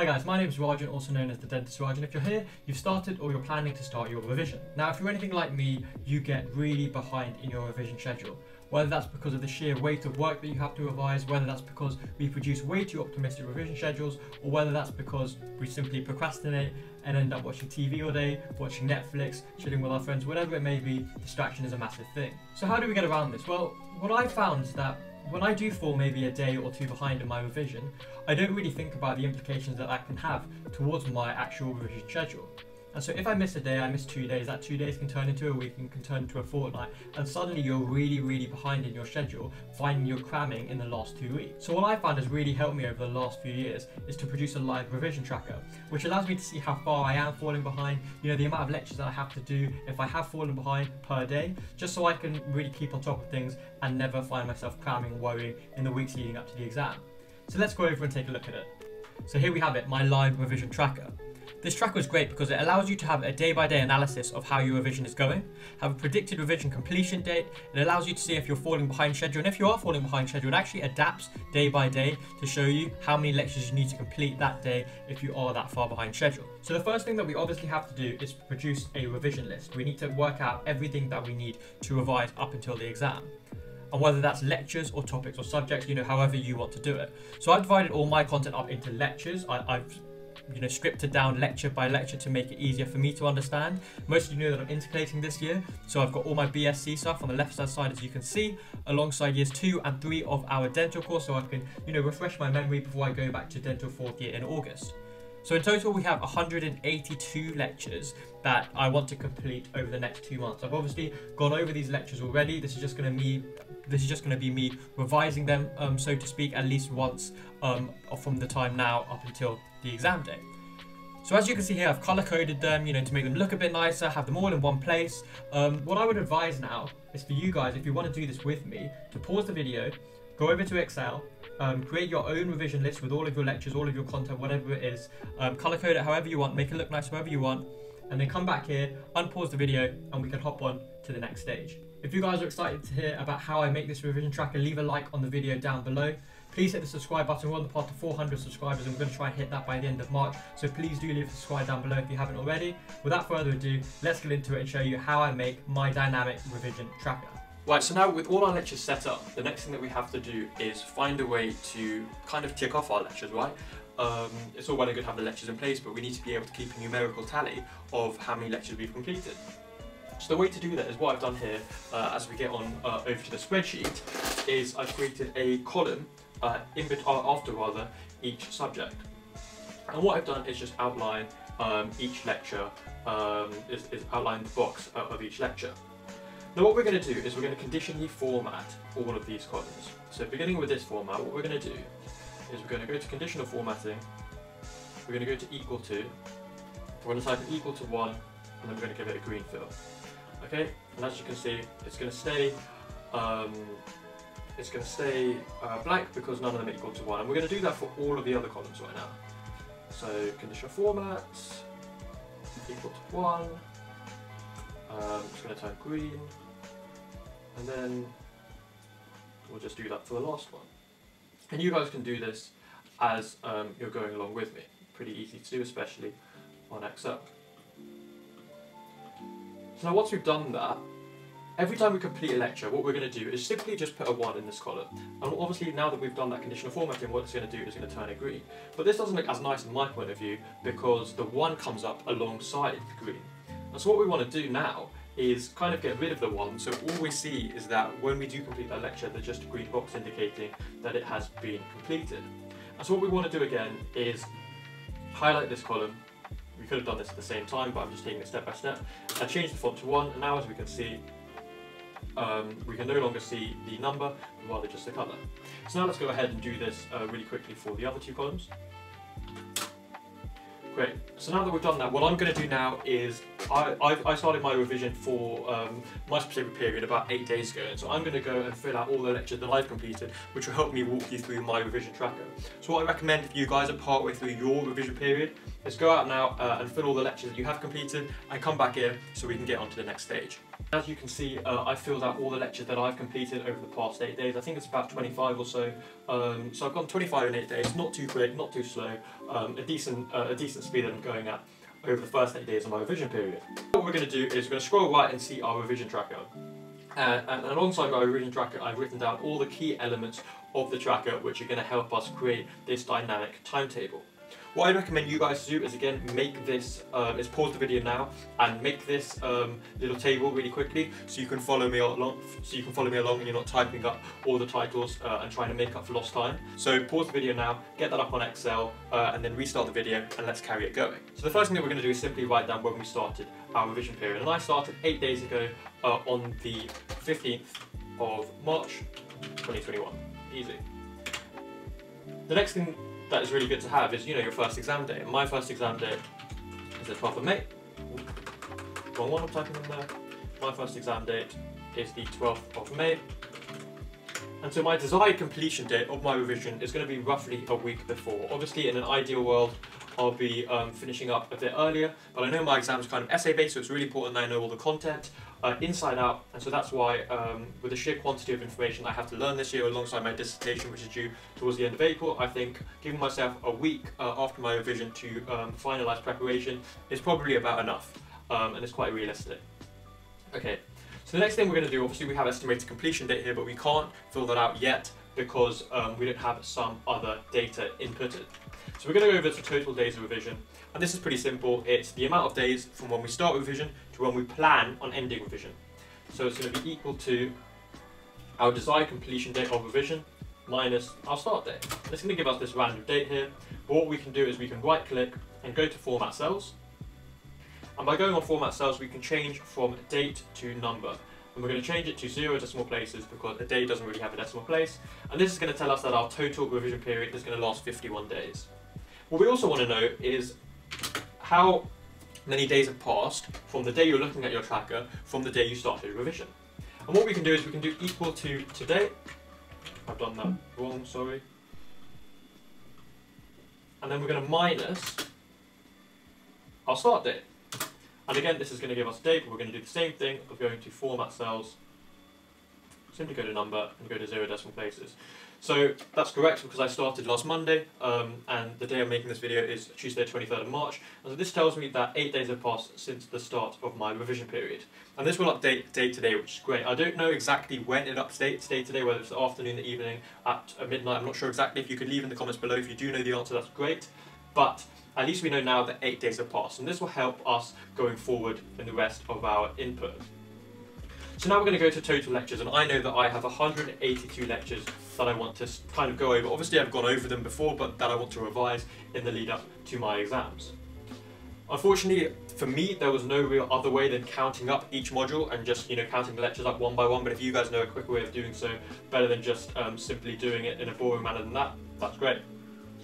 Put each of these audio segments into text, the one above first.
Hi guys, my name is Rajan, also known as the Dentist Rajan. If you're here, you've started or you're planning to start your revision. Now, if you're anything like me, you get really behind in your revision schedule. Whether that's because of the sheer weight of work that you have to revise, whether that's because we produce way too optimistic revision schedules, or whether that's because we simply procrastinate and end up watching TV all day, watching Netflix, chilling with our friends, whatever it may be, distraction is a massive thing. So how do we get around this? Well, what I found is that when I do fall maybe a day or two behind in my revision, I don't really think about the implications that that can have towards my actual revision schedule. And so if I miss a day, I miss two days, that two days can turn into a week and can turn into a fortnight, and suddenly you're really, really behind in your schedule, finding you're cramming in the last two weeks. So what I found has really helped me over the last few years is to produce a live revision tracker, which allows me to see how far I am falling behind, you know, the amount of lectures that I have to do if I have fallen behind per day, just so I can really keep on top of things and never find myself cramming and worrying in the weeks leading up to the exam. So let's go over and take a look at it. So here we have it, my live revision tracker. This tracker is great because it allows you to have a day-by-day analysis of how your revision is going, have a predicted revision completion date, it allows you to see if you're falling behind schedule, and if you are falling behind schedule, it actually adapts day by day to show you how many lectures you need to complete that day if you are that far behind schedule. So the first thing that we obviously have to do is produce a revision list. We need to work out everything that we need to revise up until the exam and whether that's lectures or topics or subjects, you know, however you want to do it. So I've divided all my content up into lectures. I, have you know, scripted down lecture by lecture to make it easier for me to understand. Most of you know that I'm intercalating this year, so I've got all my BSc stuff on the left hand side as you can see, alongside years two and three of our dental course, so I can, you know, refresh my memory before I go back to dental fourth year in August. So in total we have 182 lectures that I want to complete over the next two months. I've obviously gone over these lectures already. This is just going to me this is just going to be me revising them, um, so to speak, at least once um, from the time now up until the exam day. So as you can see here, I've color coded them, you know, to make them look a bit nicer, have them all in one place. Um, what I would advise now is for you guys, if you want to do this with me, to pause the video, go over to Excel, um, create your own revision list with all of your lectures, all of your content, whatever it is, um, color code it however you want, make it look nice however you want, and then come back here, unpause the video, and we can hop on to the next stage. If you guys are excited to hear about how I make this revision tracker, leave a like on the video down below. Please hit the subscribe button. We're on the path to 400 subscribers and we're going to try and hit that by the end of March. So please do leave a subscribe down below if you haven't already. Without further ado, let's get into it and show you how I make my dynamic revision tracker. Right, so now with all our lectures set up, the next thing that we have to do is find a way to kind of tick off our lectures, right? Um, it's all well and good to have the lectures in place, but we need to be able to keep a numerical tally of how many lectures we've completed. So the way to do that is what I've done here, uh, as we get on uh, over to the spreadsheet, is I've created a column uh, in bit, uh, after rather each subject. And what I've done is just outline um, each lecture, um, is, is, outline the box uh, of each lecture. Now what we're going to do is we're going to conditionally format all of these columns. So beginning with this format, what we're going to do is we're going to go to conditional formatting, we're going to go to equal to, we're going to type equal to 1, and then we're going to give it a green fill. Okay, and as you can see, it's going to stay um, it's going to stay uh, blank because none of them are equal to 1. And we're going to do that for all of the other columns right now. So conditional format, equal to 1, um, I'm just going to turn green, and then we'll just do that for the last one. And you guys can do this as um, you're going along with me. Pretty easy to do, especially on Excel. So now once we've done that, every time we complete a lecture, what we're going to do is simply just put a 1 in this column. And obviously now that we've done that conditional formatting, what it's going to do is going to turn it green. But this doesn't look as nice in my point of view because the 1 comes up alongside the green. And so what we want to do now is kind of get rid of the 1, so all we see is that when we do complete that lecture, there's just a green box indicating that it has been completed. And so what we want to do again is highlight this column, we could have done this at the same time, but I'm just taking it step by step. I changed the font to 1, and now as we can see, um, we can no longer see the number, rather just the colour. So now let's go ahead and do this uh, really quickly for the other two columns. Great, so now that we've done that, what I'm going to do now is I, I, started my revision for um, my specific period about eight days ago, and so I'm going to go and fill out all the lectures that I've completed, which will help me walk you through my revision tracker. So what I recommend if you guys are partway through your revision period is go out now uh, and fill all the lectures that you have completed and come back here so we can get on to the next stage. As you can see, uh, I filled out all the lectures that I've completed over the past eight days. I think it's about 25 or so. Um, so I've gone 25 in eight days, not too quick, not too slow, um, a decent uh, a decent speed that I'm going at over the first eight days of my revision period. What we're going to do is we're going to scroll right and see our revision tracker. Uh, and alongside my revision tracker, I've written down all the key elements of the tracker which are going to help us create this dynamic timetable. What I recommend you guys do is again make this, um, is pause the video now and make this um, little table really quickly so you can follow me along, so you can follow me along and you're not typing up all the titles uh, and trying to make up for lost time. So pause the video now, get that up on Excel uh, and then restart the video and let's carry it going. So the first thing that we're going to do is simply write down when we started our revision period and I started eight days ago uh, on the 15th of March 2021. Easy. The next thing that is really good to have is, you know, your first exam day. My first exam day is the 12th of May. Wrong one I'm typing in there. My first exam date is the 12th of May. And so my desired completion date of my revision is going to be roughly a week before. Obviously, in an ideal world, I'll be um, finishing up a bit earlier, but I know my exam is kind of essay based, so it's really important that I know all the content uh, inside out, and so that's why, um, with the sheer quantity of information I have to learn this year alongside my dissertation, which is due towards the end of April, I think giving myself a week uh, after my revision to um, finalise preparation is probably about enough, um, and it's quite realistic. Okay, so the next thing we're going to do, obviously we have estimated completion date here, but we can't fill that out yet because um, we don't have some other data inputted. So we're going to go over to total days of revision, and this is pretty simple. It's the amount of days from when we start revision to when we plan on ending revision. So it's going to be equal to our desired completion date of revision minus our start date. It's going to give us this random date here, but what we can do is we can right click and go to format cells. And by going on format cells, we can change from date to number. And we're going to change it to zero decimal places because a day doesn't really have a decimal place. And this is going to tell us that our total revision period is going to last 51 days. What we also want to know is how many days have passed from the day you're looking at your tracker from the day you started revision. And what we can do is we can do equal to today. I've done that wrong, sorry. And then we're going to minus our start date. And again, this is going to give us a date, but we're going to do the same thing of going to format cells, simply go to number and go to zero decimal places. So that's correct because I started last Monday um, and the day I'm making this video is Tuesday 23rd of March. And so this tells me that eight days have passed since the start of my revision period. And this will update day to day, which is great. I don't know exactly when it updates day to day, whether it's the afternoon, the evening, at midnight. I'm not sure exactly. If you could leave in the comments below if you do know the answer, that's great. But at least we know now that eight days have passed and this will help us going forward in the rest of our input. So now we're going to go to total lectures, and I know that I have 182 lectures that I want to kind of go over. Obviously, I've gone over them before, but that I want to revise in the lead up to my exams. Unfortunately, for me, there was no real other way than counting up each module and just, you know, counting the lectures up one by one. But if you guys know a quicker way of doing so, better than just um, simply doing it in a boring manner than that, that's great.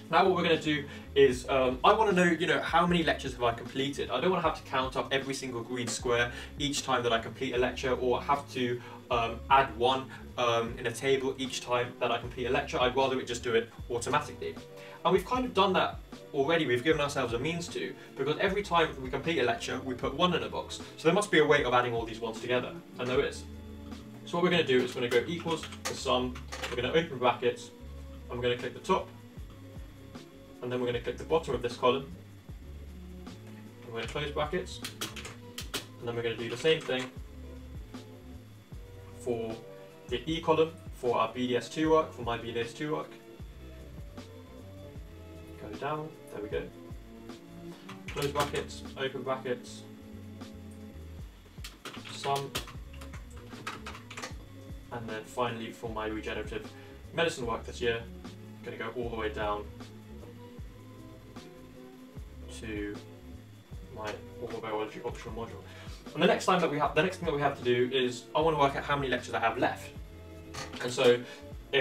Now what we're going to do is, um, I want to know, you know, how many lectures have I completed? I don't want to have to count up every single green square each time that I complete a lecture or have to um, add one um, in a table each time that I complete a lecture. I'd rather it just do it automatically. And we've kind of done that already, we've given ourselves a means to, because every time we complete a lecture, we put one in a box. So there must be a way of adding all these ones together, and there is. So what we're going to do is we're going to go equals the sum, we're going to open brackets, we're going to click the top, and then we're going to click the bottom of this column. we're going to close brackets, and then we're going to do the same thing for the E column for our BDS2 work, for my BDS2 work. Go down, there we go. Close brackets, open brackets, sum, and then finally for my regenerative medicine work this year, I'm going to go all the way down to my orthobiology optional module. And the next time that we have, the next thing that we have to do is I want to work out how many lectures I have left. And so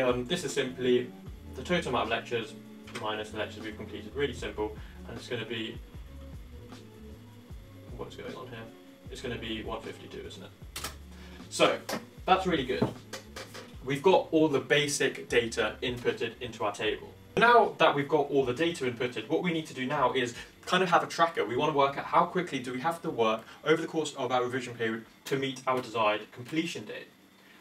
um, this is simply the total amount of lectures minus the lectures we've completed. Really simple, and it's going to be what's going on here. It's going to be 152, isn't it? So that's really good. We've got all the basic data inputted into our table. Now that we've got all the data inputted, what we need to do now is kind of have a tracker. We want to work out how quickly do we have to work over the course of our revision period to meet our desired completion date.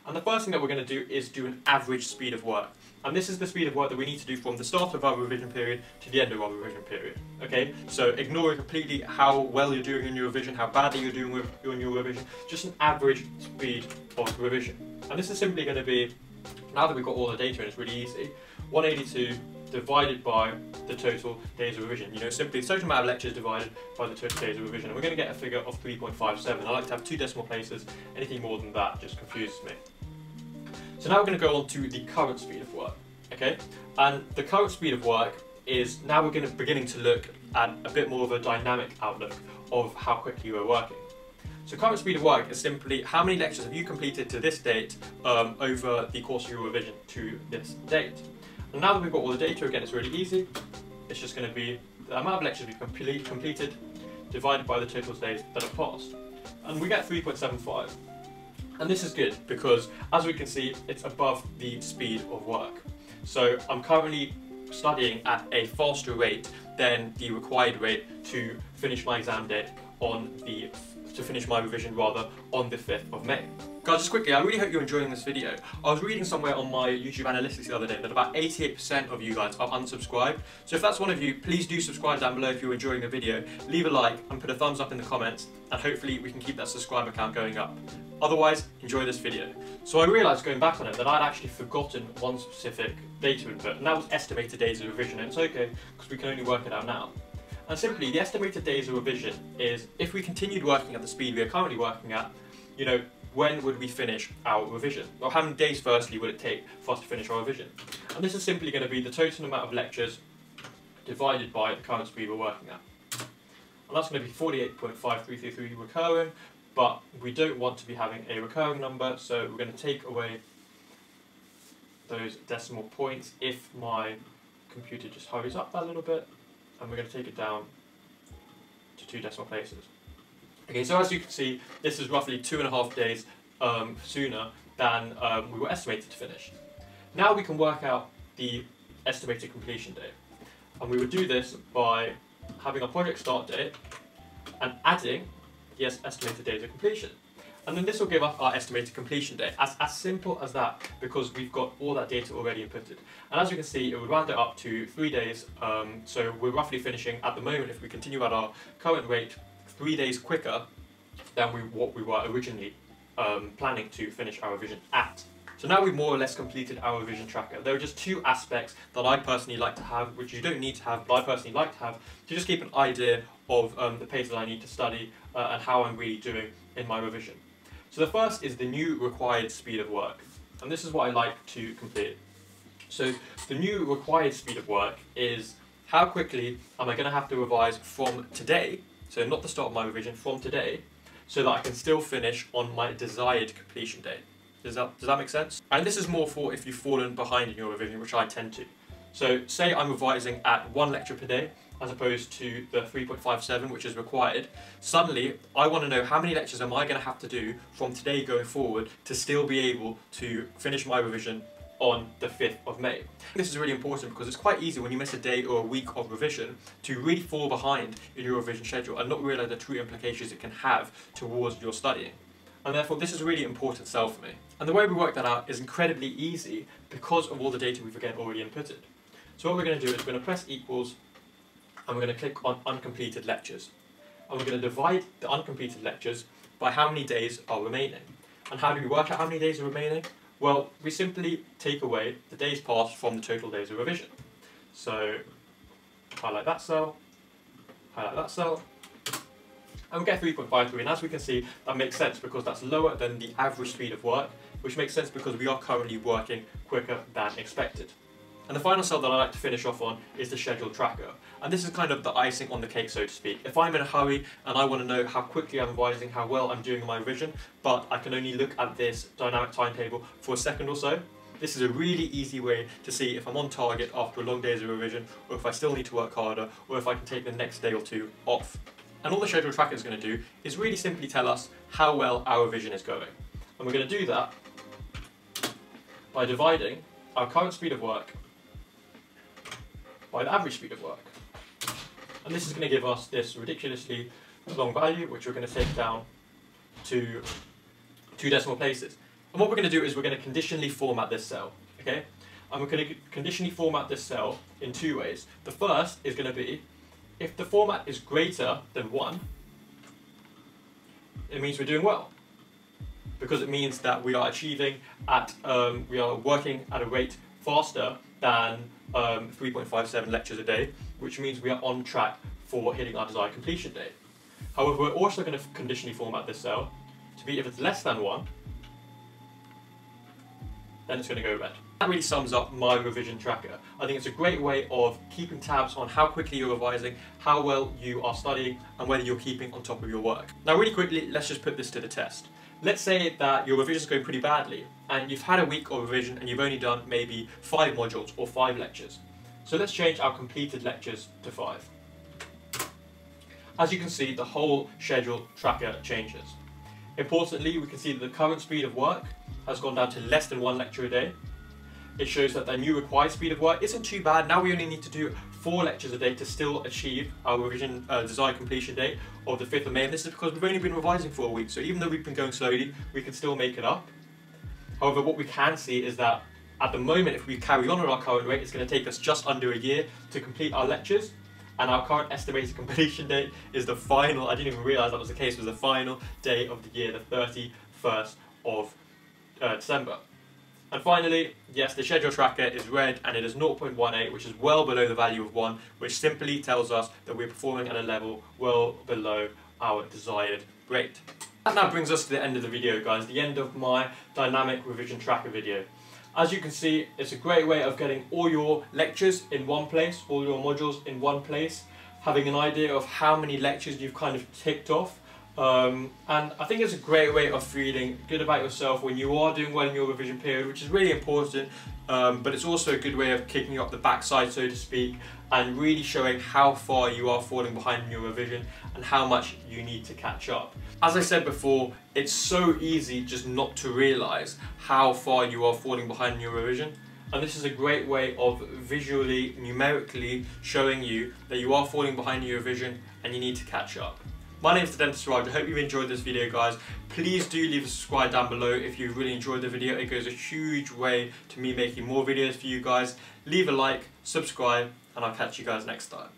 And the first thing that we're going to do is do an average speed of work. And this is the speed of work that we need to do from the start of our revision period to the end of our revision period. Okay, so ignoring completely how well you're doing in your revision, how badly you're doing with, in your revision, just an average speed of revision. And this is simply going to be, now that we've got all the data and it's really easy, 182 divided by the total days of revision. You know, simply the total amount of lectures divided by the total days of revision. And we're going to get a figure of 3.57. I like to have two decimal places. Anything more than that just confuses me. So now we're going to go on to the current speed of work, okay? And the current speed of work is now we're going to beginning to look at a bit more of a dynamic outlook of how quickly we're working. So current speed of work is simply how many lectures have you completed to this date um, over the course of your revision to this date. And now that we've got all the data, again, it's really easy. It's just going to be the amount of lectures we've complete, completed divided by the total days that have passed. And we get 3.75. And this is good because, as we can see, it's above the speed of work. So I'm currently studying at a faster rate than the required rate to finish my exam date on the to finish my revision rather on the 5th of May. Guys, just quickly, I really hope you're enjoying this video. I was reading somewhere on my YouTube analytics the other day that about 88% of you guys are unsubscribed. So if that's one of you, please do subscribe down below if you're enjoying the video. Leave a like and put a thumbs up in the comments and hopefully we can keep that subscriber count going up. Otherwise, enjoy this video. So I realised going back on it that I'd actually forgotten one specific data input and that was estimated days of revision and it's okay because we can only work it out now. And simply, the estimated days of revision is if we continued working at the speed we are currently working at, you know, when would we finish our revision? Or how many days firstly would it take for us to finish our revision? And this is simply going to be the total amount of lectures divided by the current speed we're working at. And that's going to be 48.5333 recurring, but we don't want to be having a recurring number, so we're going to take away those decimal points if my computer just hurries up that little bit, and we're going to take it down to two decimal places. Okay, so as you can see, this is roughly two and a half days um, sooner than um, we were estimated to finish. Now we can work out the estimated completion date. And we would do this by having a project start date and adding the estimated date of completion. And then this will give us our estimated completion date. As, as simple as that, because we've got all that data already inputted. And as you can see, it would round it up to three days. Um, so we're roughly finishing at the moment, if we continue at our current rate, three days quicker than we, what we were originally um, planning to finish our revision at. So now we've more or less completed our revision tracker. There are just two aspects that I personally like to have, which you don't need to have, but I personally like to have, to just keep an idea of um, the pace that I need to study uh, and how I'm really doing in my revision. So the first is the new required speed of work. And this is what I like to complete. So the new required speed of work is how quickly am I going to have to revise from today so not the start of my revision, from today, so that I can still finish on my desired completion date. Does that, does that make sense? And this is more for if you've fallen behind in your revision, which I tend to. So say I'm revising at one lecture per day, as opposed to the 3.57 which is required, suddenly I want to know how many lectures am I going to have to do from today going forward to still be able to finish my revision on the 5th of May. This is really important because it's quite easy when you miss a day or a week of revision to really fall behind in your revision schedule and not realise the true implications it can have towards your studying. And therefore this is a really important cell for me. And the way we work that out is incredibly easy because of all the data we've again already inputted. So what we're going to do is we're going to press equals and we're going to click on uncompleted lectures. And we're going to divide the uncompleted lectures by how many days are remaining. And how do we work out how many days are remaining? Well, we simply take away the days passed from the total days of revision. So highlight that cell, highlight that cell, and we get 3.53 and as we can see that makes sense because that's lower than the average speed of work which makes sense because we are currently working quicker than expected. And the final cell that I like to finish off on is the schedule tracker. And this is kind of the icing on the cake, so to speak. If I'm in a hurry and I want to know how quickly I'm revising, how well I'm doing in my revision, but I can only look at this dynamic timetable for a second or so, this is a really easy way to see if I'm on target after a long days of revision, or if I still need to work harder, or if I can take the next day or two off. And all the schedule tracker is going to do is really simply tell us how well our revision is going. And we're going to do that by dividing our current speed of work by the average speed of work. And this is going to give us this ridiculously long value, which we're going to take down to two decimal places. And what we're going to do is we're going to conditionally format this cell, okay? And we're going to conditionally format this cell in two ways. The first is going to be, if the format is greater than 1, it means we're doing well. Because it means that we are achieving at, um, we are working at a rate faster than um, 3.57 lectures a day, which means we are on track for hitting our desired completion date. However, we're also going to conditionally format this cell to be if it's less than 1, then it's going to go red. That really sums up my revision tracker. I think it's a great way of keeping tabs on how quickly you're revising, how well you are studying, and whether you're keeping on top of your work. Now really quickly, let's just put this to the test. Let's say that your revision is going pretty badly, and you've had a week of revision and you've only done maybe five modules or five lectures. So let's change our completed lectures to five. As you can see, the whole schedule tracker changes. Importantly, we can see that the current speed of work has gone down to less than one lecture a day. It shows that the new required speed of work isn't too bad. Now we only need to do four lectures a day to still achieve our revision uh, desired completion date of the 5th of May. And this is because we've only been revising for a week. So even though we've been going slowly, we can still make it up. However, what we can see is that at the moment, if we carry on at our current rate, it's going to take us just under a year to complete our lectures. And our current estimated completion date is the final, I didn't even realise that was the case, was the final day of the year, the 31st of uh, December. And finally, yes, the schedule tracker is red and it is 0.18, which is well below the value of 1, which simply tells us that we're performing at a level well below our desired rate. That now brings us to the end of the video, guys, the end of my dynamic revision tracker video. As you can see, it's a great way of getting all your lectures in one place, all your modules in one place, having an idea of how many lectures you've kind of ticked off, um, and I think it's a great way of feeling good about yourself when you are doing well in your revision period, which is really important, um, but it's also a good way of kicking up the backside, so to speak, and really showing how far you are falling behind in your revision and how much you need to catch up. As I said before, it's so easy just not to realise how far you are falling behind in your revision. And this is a great way of visually, numerically showing you that you are falling behind in your revision and you need to catch up. My name is the Dentist Raj. I hope you enjoyed this video, guys. Please do leave a subscribe down below if you really enjoyed the video. It goes a huge way to me making more videos for you guys. Leave a like, subscribe, and I'll catch you guys next time.